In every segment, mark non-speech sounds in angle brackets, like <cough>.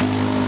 you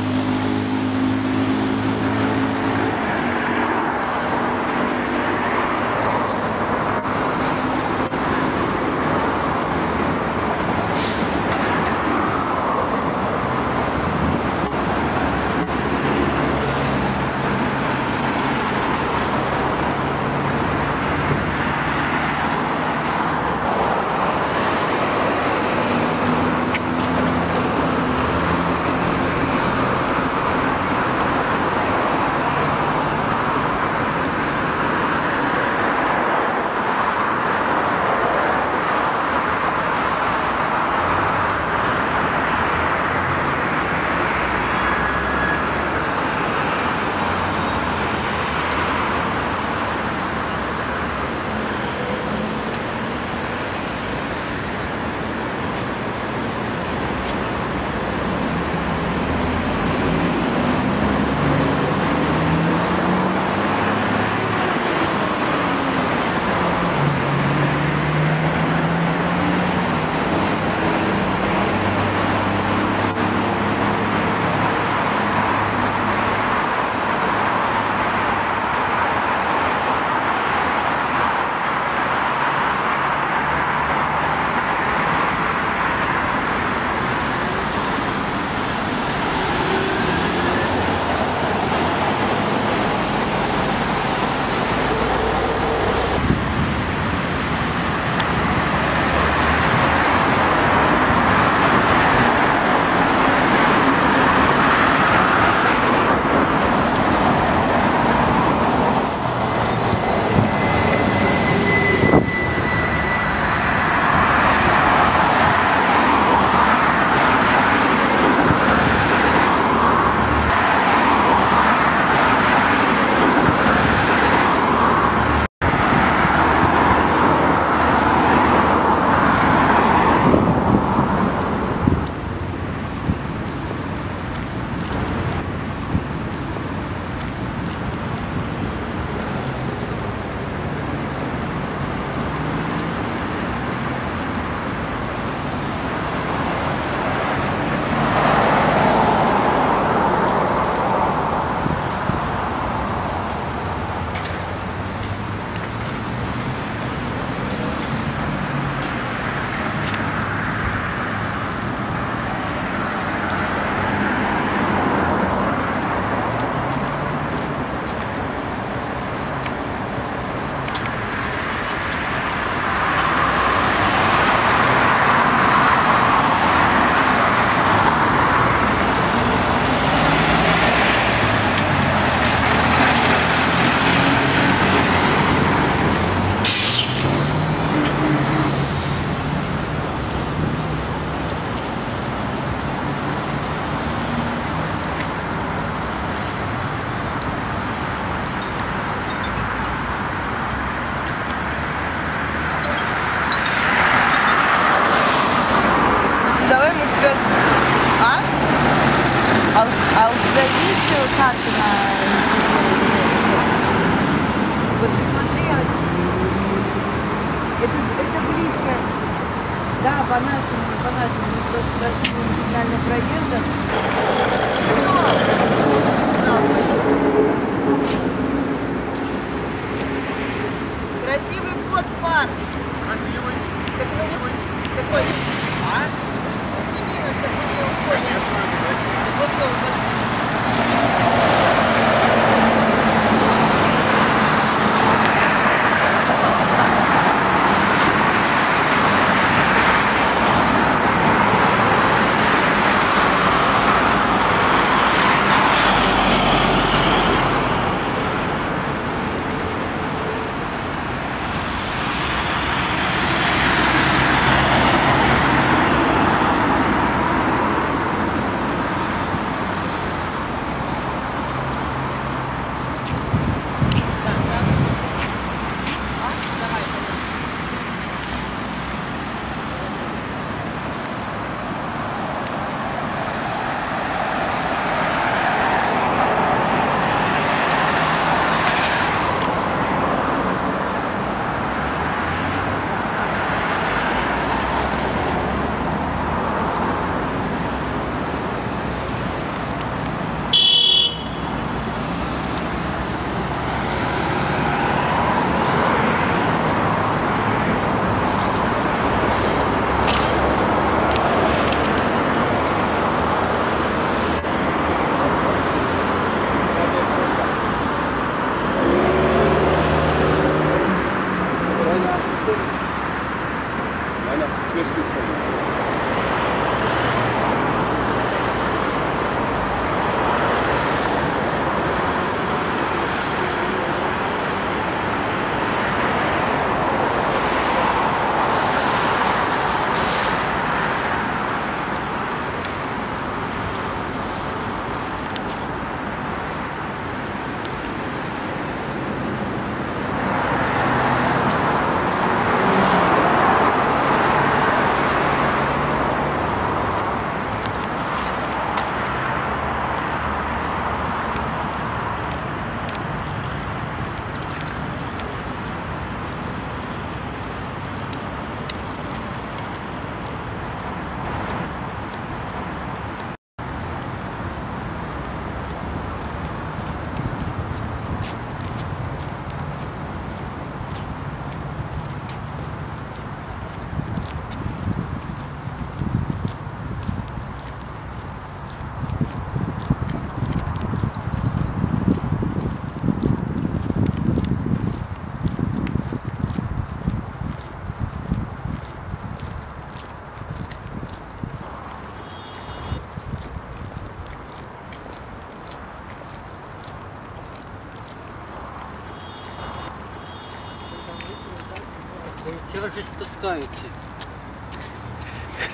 Спускаете.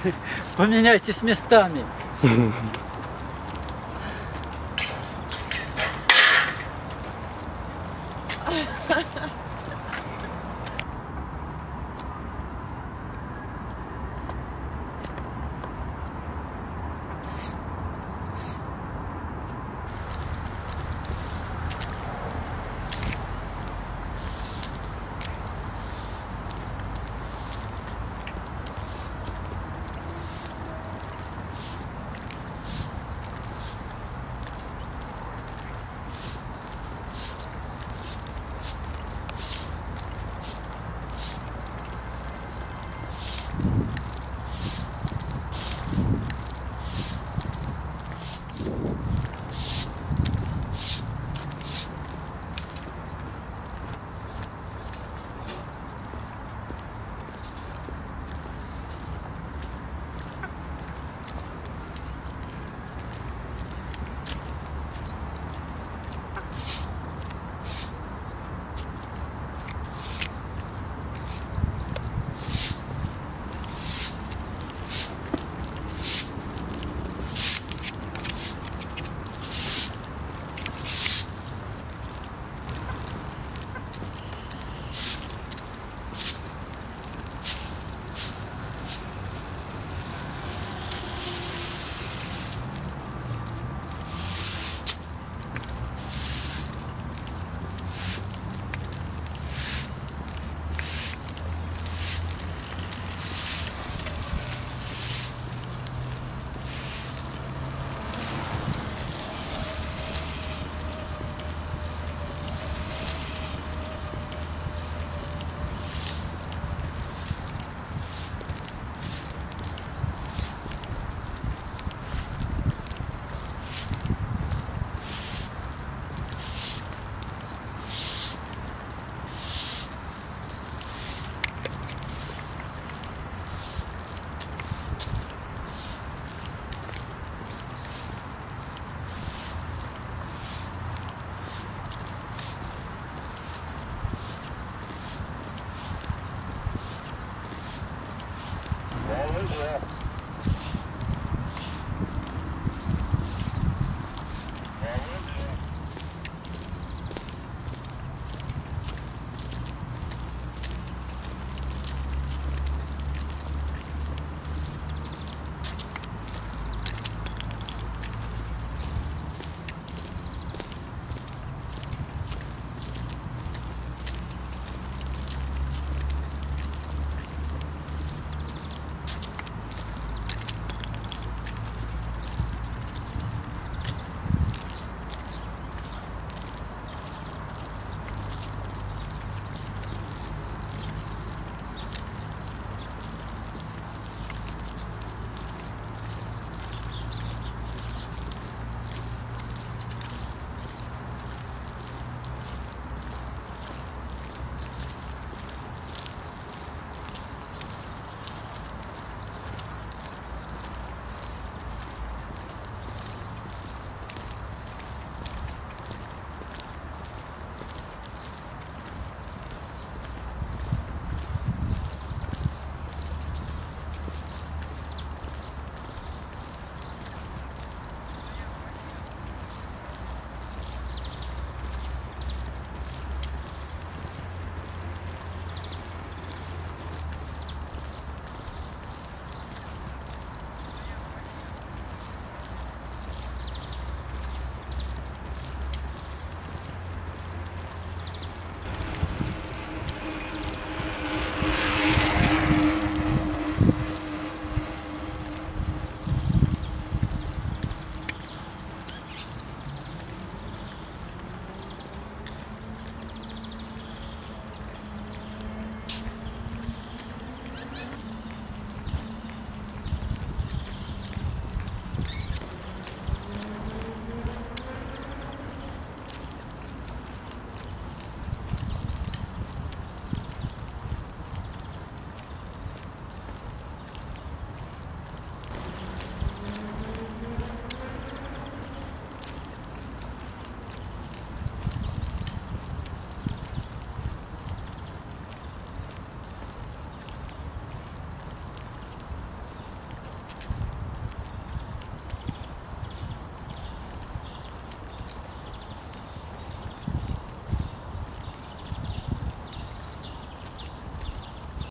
<laughs> Поменяйтесь местами. <laughs>